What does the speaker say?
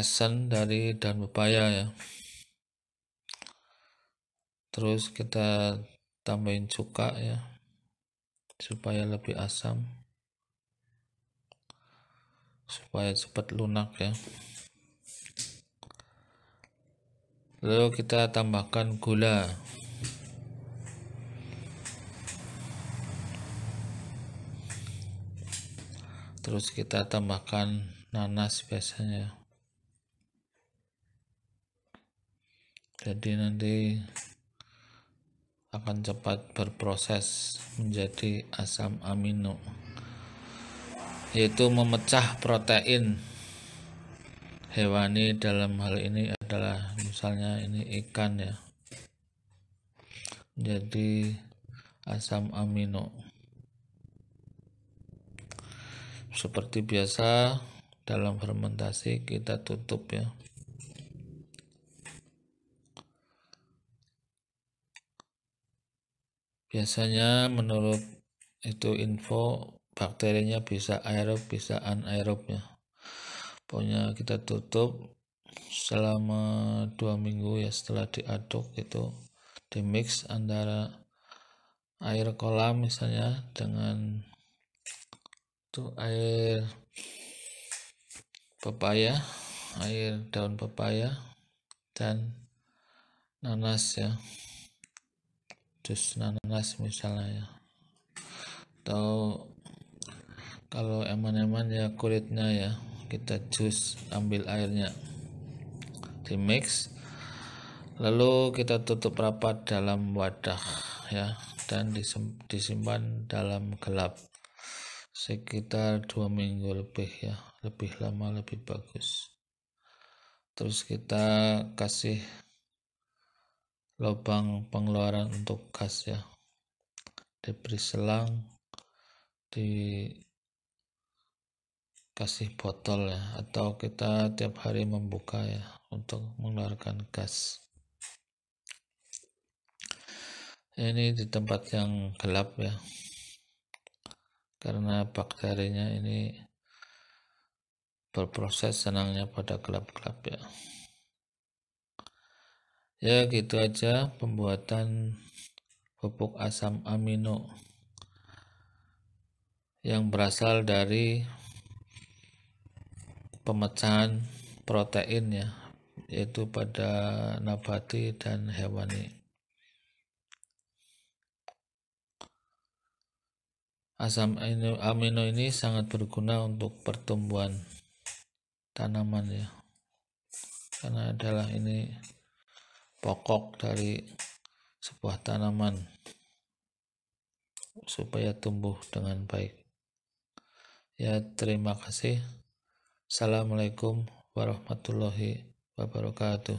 esen dari daun pepaya ya. Terus kita tambahin cuka ya supaya lebih asam. Supaya cepat lunak ya. Lalu kita tambahkan gula. Terus kita tambahkan nanas biasanya jadi nanti akan cepat berproses menjadi asam amino yaitu memecah protein hewani. Dalam hal ini adalah misalnya ini ikan ya. Jadi asam amino. Seperti biasa dalam fermentasi kita tutup ya biasanya menurut itu info bakterinya bisa aerob bisa anaerob ya pokoknya kita tutup selama dua minggu ya setelah diaduk itu di mix antara air kolam misalnya dengan itu air pepaya air daun pepaya dan nanas ya jus nanas misalnya ya. Atau kalau eman-eman ya kulitnya ya kita jus ambil airnya di mix lalu kita tutup rapat dalam wadah ya dan disimpan dalam gelap sekitar dua minggu lebih ya lebih lama lebih bagus. Terus kita kasih lubang pengeluaran untuk gas ya. Diberi selang di kasih botol ya atau kita tiap hari membuka ya untuk mengeluarkan gas. Ini di tempat yang gelap ya. Karena bakterinya ini berproses senangnya pada gelap-gelap ya ya gitu aja pembuatan pupuk asam amino yang berasal dari pemecahan protein ya yaitu pada nabati dan hewani. Asam amino ini sangat berguna untuk pertumbuhan tanaman ya. Karena adalah ini pokok dari sebuah tanaman supaya tumbuh dengan baik. Ya, terima kasih. Assalamualaikum warahmatullahi wabarakatuh.